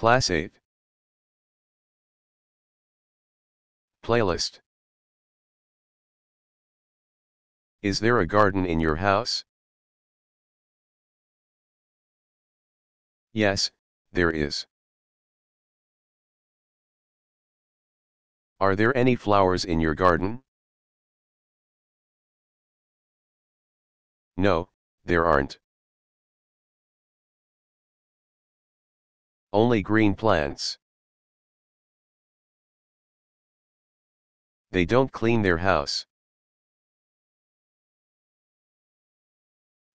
Class 8 Playlist Is there a garden in your house? Yes, there is. Are there any flowers in your garden? No, there aren't. Only green plants. They don't clean their house.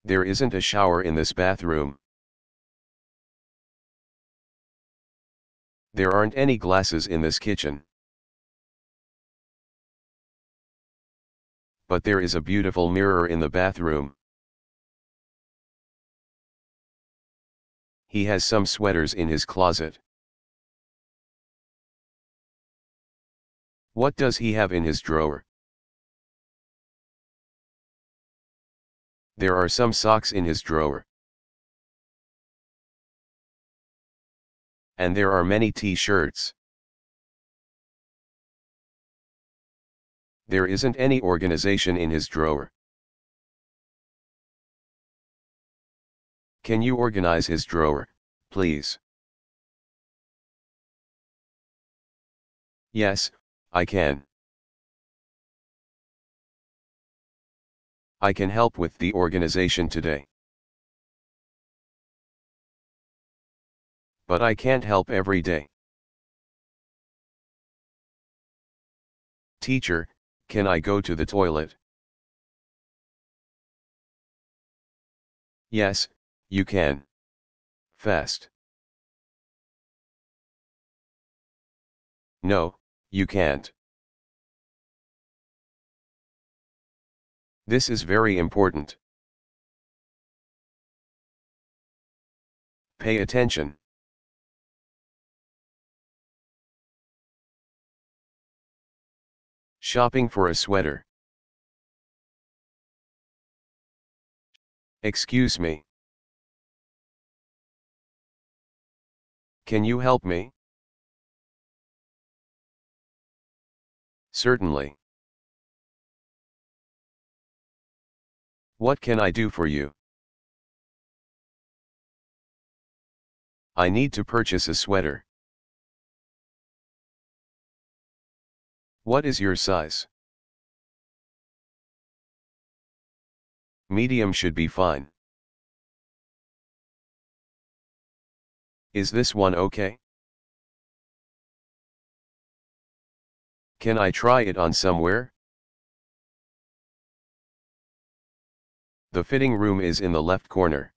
There isn't a shower in this bathroom. There aren't any glasses in this kitchen. But there is a beautiful mirror in the bathroom. He has some sweaters in his closet. What does he have in his drawer? There are some socks in his drawer. And there are many t-shirts. There isn't any organization in his drawer. Can you organize his drawer, please? Yes, I can. I can help with the organization today. But I can't help every day. Teacher, can I go to the toilet? Yes, you can. Fast. No, you can't. This is very important. Pay attention. Shopping for a sweater. Excuse me. Can you help me? Certainly. What can I do for you? I need to purchase a sweater. What is your size? Medium should be fine. Is this one okay? Can I try it on somewhere? The fitting room is in the left corner.